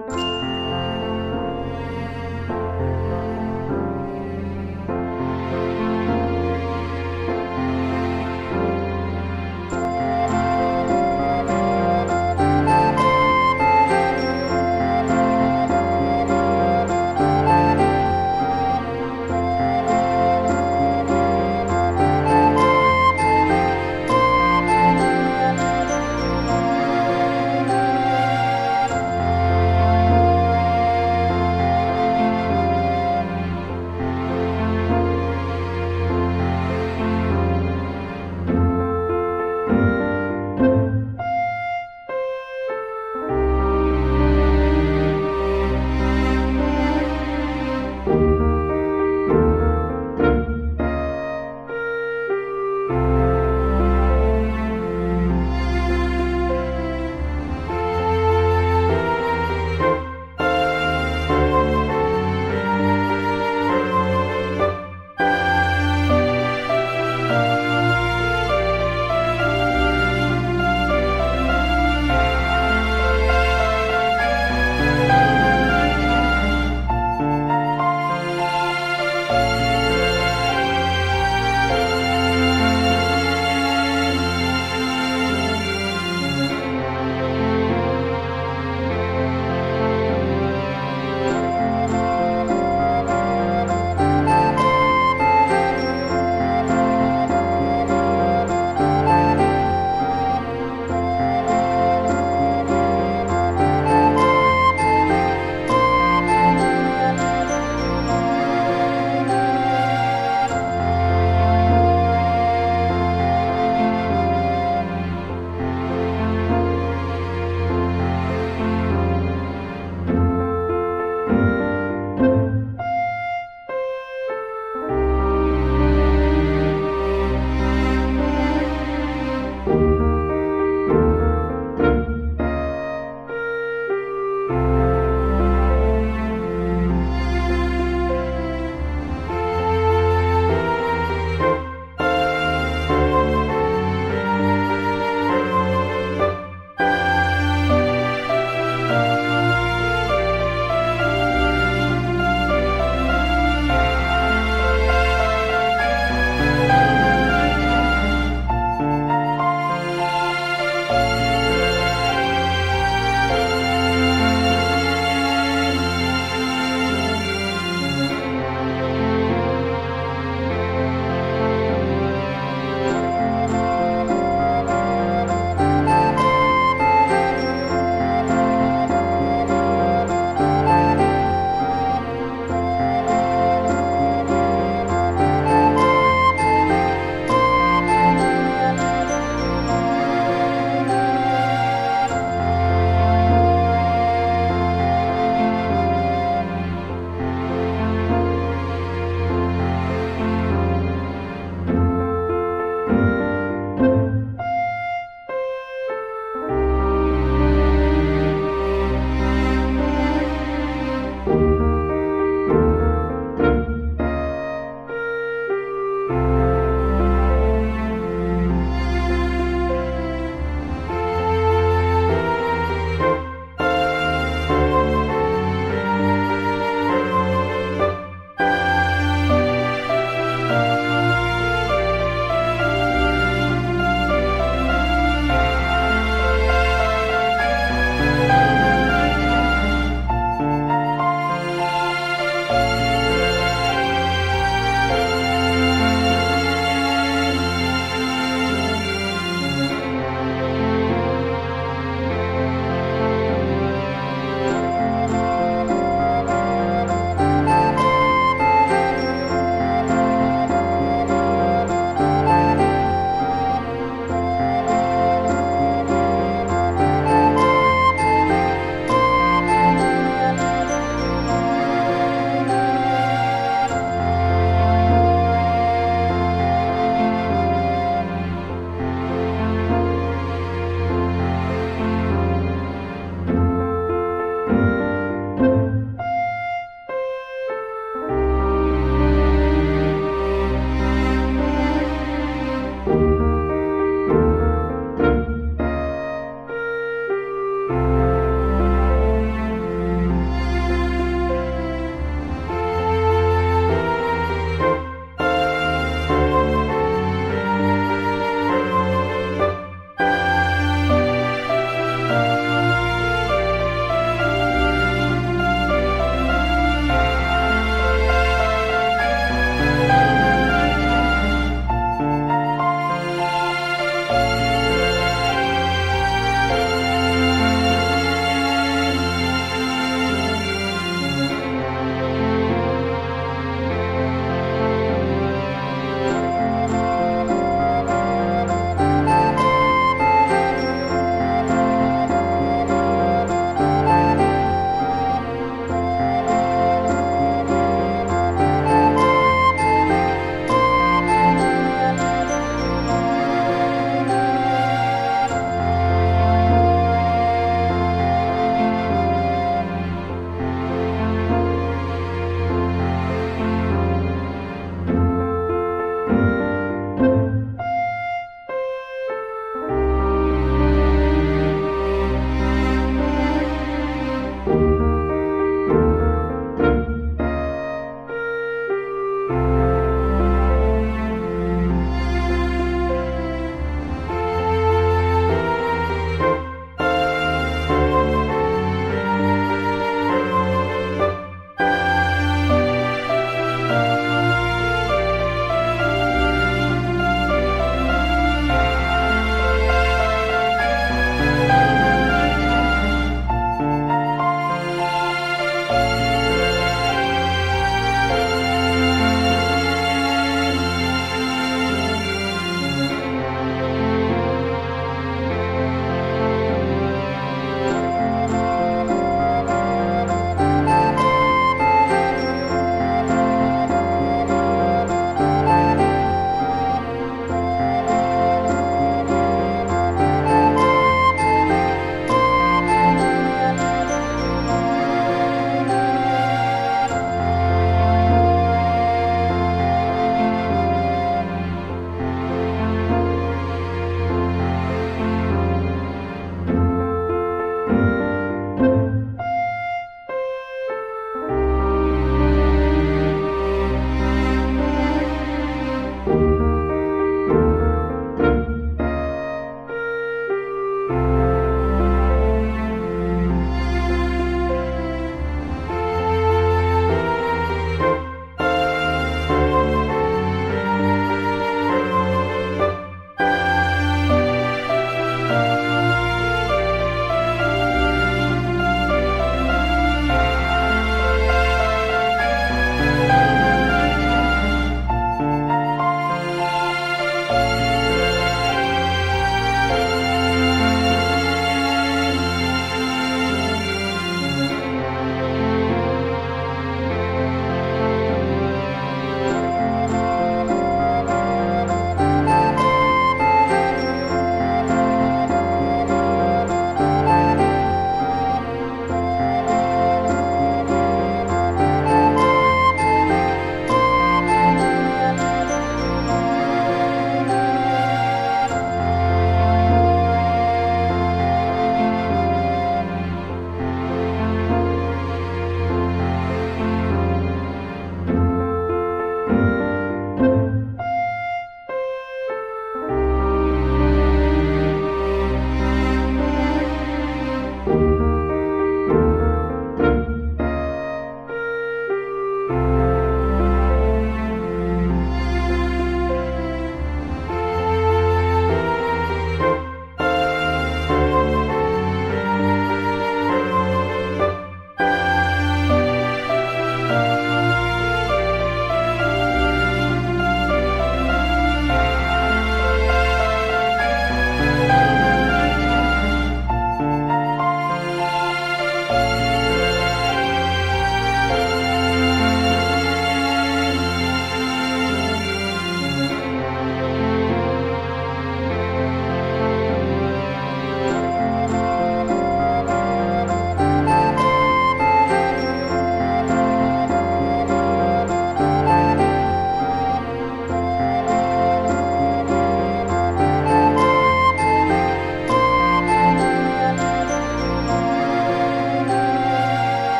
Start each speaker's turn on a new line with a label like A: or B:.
A: you